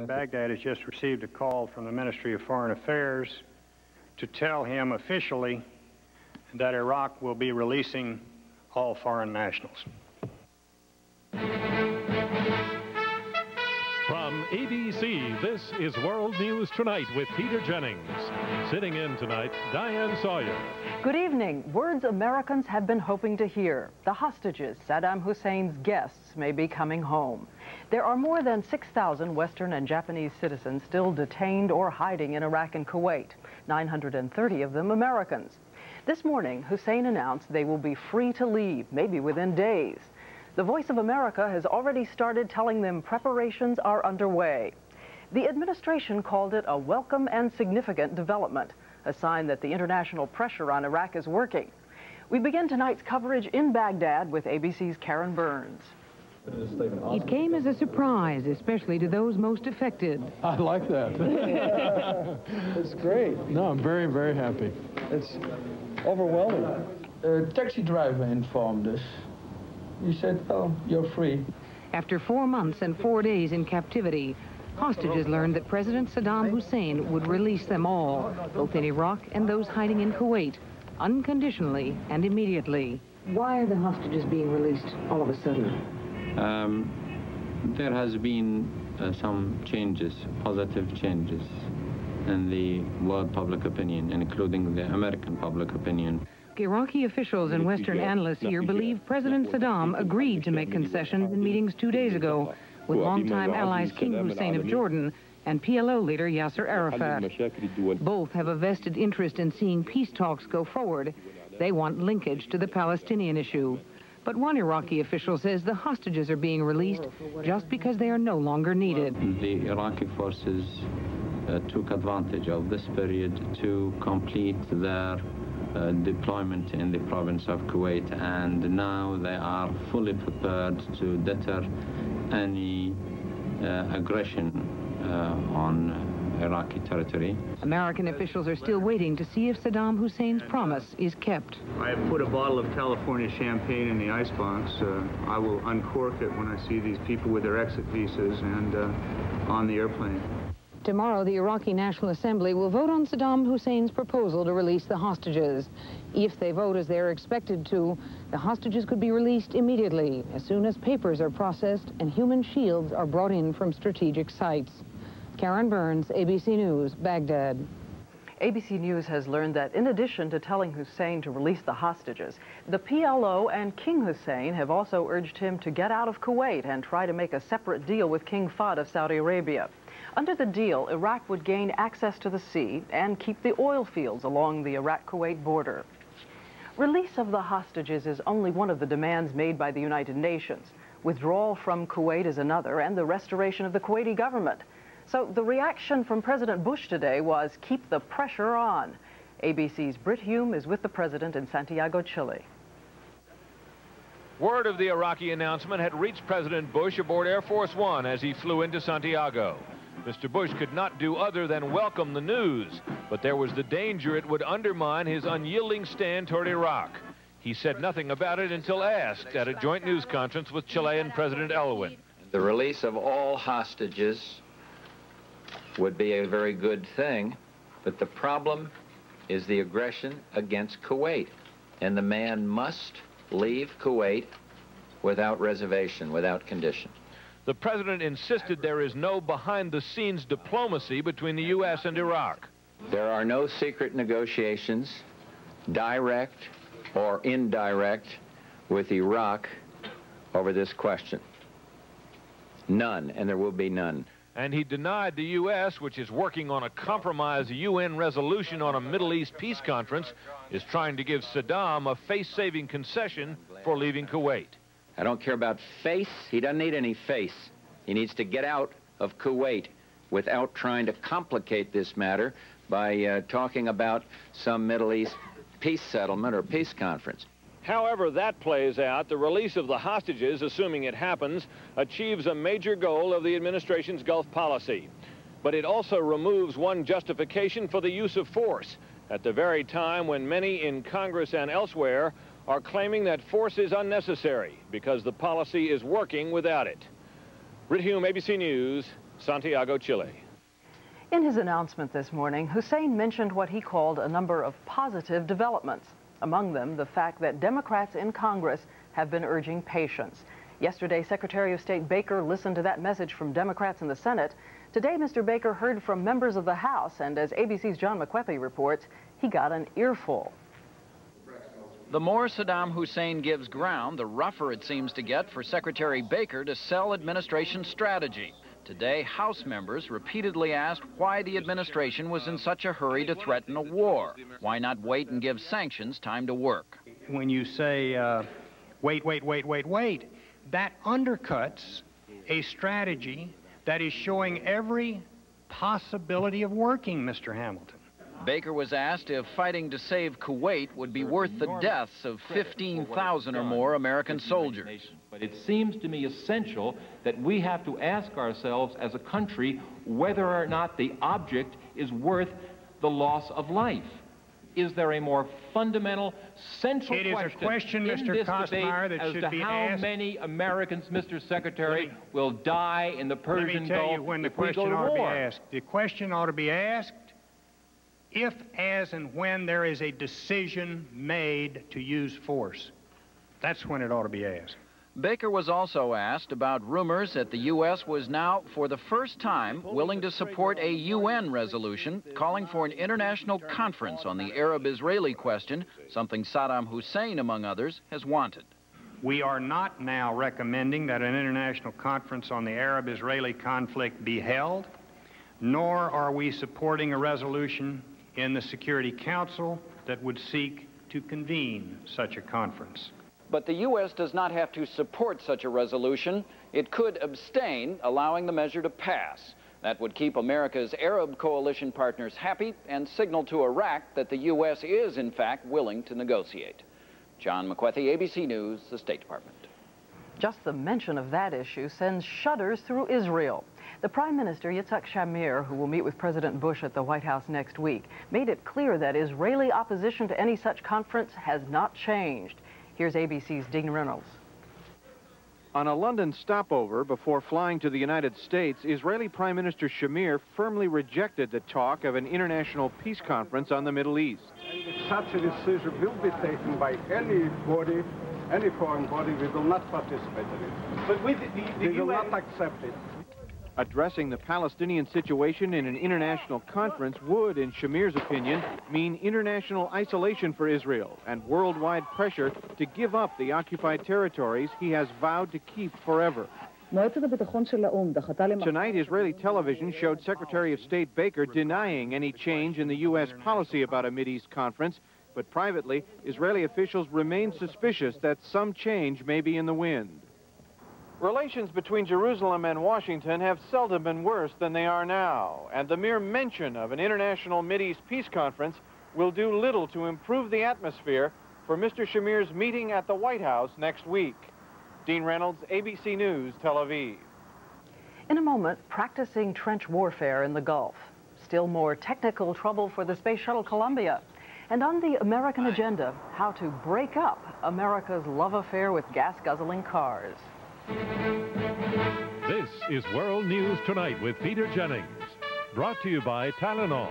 in Baghdad has just received a call from the Ministry of Foreign Affairs to tell him officially that Iraq will be releasing all foreign nationals. This is World News Tonight with Peter Jennings. Sitting in tonight, Diane Sawyer. Good evening. Words Americans have been hoping to hear. The hostages, Saddam Hussein's guests, may be coming home. There are more than 6,000 Western and Japanese citizens still detained or hiding in Iraq and Kuwait, 930 of them Americans. This morning, Hussein announced they will be free to leave, maybe within days. The Voice of America has already started telling them preparations are underway. The administration called it a welcome and significant development, a sign that the international pressure on Iraq is working. We begin tonight's coverage in Baghdad with ABC's Karen Burnes. It came as a surprise, especially to those most affected. I like that. it's great. No, I'm very, very happy. It's overwhelming. A taxi driver informed us. He said, oh, you're free. After four months and four days in captivity, hostages learned that President Saddam Hussein would release them all, both in Iraq and those hiding in Kuwait, unconditionally and immediately. Why are the hostages being released all of a sudden? Um, there has been uh, some changes, positive changes in the world public opinion, including the American public opinion. Iraqi officials and Western analysts here believe President Saddam agreed to make concessions in meetings two days ago with longtime allies King Hussein of Jordan and PLO leader Yasser Arafat. Both have a vested interest in seeing peace talks go forward. They want linkage to the Palestinian issue. But one Iraqi official says the hostages are being released just because they are no longer needed. The Iraqi forces uh, took advantage of this period to complete their uh, deployment in the province of Kuwait and now they are fully prepared to deter any uh, aggression uh, on Iraqi territory. American officials are still waiting to see if Saddam Hussein's promise is kept. I have put a bottle of California champagne in the icebox. Uh, I will uncork it when I see these people with their exit visas and uh, on the airplane. Tomorrow, the Iraqi National Assembly will vote on Saddam Hussein's proposal to release the hostages. If they vote as they're expected to, the hostages could be released immediately, as soon as papers are processed and human shields are brought in from strategic sites. Karen Burnes, ABC News, Baghdad. ABC News has learned that in addition to telling Hussein to release the hostages, the PLO and King Hussein have also urged him to get out of Kuwait and try to make a separate deal with King Fahd of Saudi Arabia. Under the deal, Iraq would gain access to the sea and keep the oil fields along the Iraq-Kuwait border. Release of the hostages is only one of the demands made by the United Nations. Withdrawal from Kuwait is another, and the restoration of the Kuwaiti government. So the reaction from President Bush today was keep the pressure on. ABC's Brit Hume is with the president in Santiago, Chile. Word of the Iraqi announcement had reached President Bush aboard Air Force One as he flew into Santiago. Mr. Bush could not do other than welcome the news, but there was the danger it would undermine his unyielding stand toward Iraq. He said nothing about it until asked at a joint news conference with Chilean President Aylwin. The release of all hostages would be a very good thing, but the problem is the aggression against Kuwait. And the man must leave Kuwait without reservation, without condition. The president insisted there is no behind-the-scenes diplomacy between the U.S. and Iraq. There are no secret negotiations, direct or indirect, with Iraq over this question. None, and there will be none and he denied the U.S., which is working on a compromise UN resolution on a Middle East peace conference, is trying to give Saddam a face-saving concession for leaving Kuwait. I don't care about face. He doesn't need any face. He needs to get out of Kuwait without trying to complicate this matter by uh, talking about some Middle East peace settlement or peace conference. However that plays out, the release of the hostages, assuming it happens, achieves a major goal of the administration's Gulf policy. But it also removes one justification for the use of force at the very time when many in Congress and elsewhere are claiming that force is unnecessary because the policy is working without it. Brit Hume, ABC News, Santiago, Chile. In his announcement this morning, Hussein mentioned what he called a number of positive developments. Among them, the fact that Democrats in Congress have been urging patience. Yesterday, Secretary of State Baker listened to that message from Democrats in the Senate. Today, Mr. Baker heard from members of the House, and as ABC's John McWethy reports, he got an earful. The more Saddam Hussein gives ground, the rougher it seems to get for Secretary Baker to sell administration strategy. Today, House members repeatedly asked why the administration was in such a hurry to threaten a war. Why not wait and give sanctions time to work? When you say, uh, wait, wait, wait, wait, wait, that undercuts a strategy that is showing every possibility of working, Mr. Hamilton. Baker was asked if fighting to save Kuwait would be worth the deaths of 15,000 or more American soldiers. But it seems to me essential that we have to ask ourselves as a country whether or not the object is worth the loss of life. Is there a more fundamental, central it question, is a question, in Mr. this Kostmayer, debate that as should to be how asked? many Americans, Mr. Secretary, me, will die in the Persian Let me tell Gulf you when the if we go question to ought to be asked. The question ought to be asked if, as, and when there is a decision made to use force. That's when it ought to be asked. Baker was also asked about rumors that the U.S. was now, for the first time, willing to support a UN resolution calling for an international conference on the Arab-Israeli question, something Saddam Hussein, among others, has wanted. We are not now recommending that an international conference on the Arab-Israeli conflict be held, nor are we supporting a resolution in the Security Council that would seek to convene such a conference. But the U.S. does not have to support such a resolution. It could abstain, allowing the measure to pass. That would keep America's Arab coalition partners happy and signal to Iraq that the U.S. is, in fact, willing to negotiate. John McWethy, ABC News, the State Department. Just the mention of that issue sends shudders through Israel. The Prime Minister, Yitzhak Shamir, who will meet with President Bush at the White House next week, made it clear that Israeli opposition to any such conference has not changed. Here's ABC's Dean Reynolds. On a London stopover before flying to the United States, Israeli Prime Minister Shamir firmly rejected the talk of an international peace conference on the Middle East. Such a decision will be taken by anybody, any foreign body. We will not participate in it. But with the, the we will UN... not accept it. Addressing the Palestinian situation in an international conference would, in Shamir's opinion, mean international isolation for Israel and worldwide pressure to give up the occupied territories he has vowed to keep forever. Tonight, Israeli television showed Secretary of State Baker denying any change in the U.S. policy about a Mideast conference, but privately, Israeli officials remain suspicious that some change may be in the wind. Relations between Jerusalem and Washington have seldom been worse than they are now, and the mere mention of an international Mideast peace conference will do little to improve the atmosphere for Mr. Shamir's meeting at the White House next week. Dean Reynolds, ABC News, Tel Aviv. In a moment, practicing trench warfare in the Gulf. Still more technical trouble for the Space Shuttle Columbia. And on the American agenda, how to break up America's love affair with gas-guzzling cars. This is World News Tonight with Peter Jennings. Brought to you by Tylenol.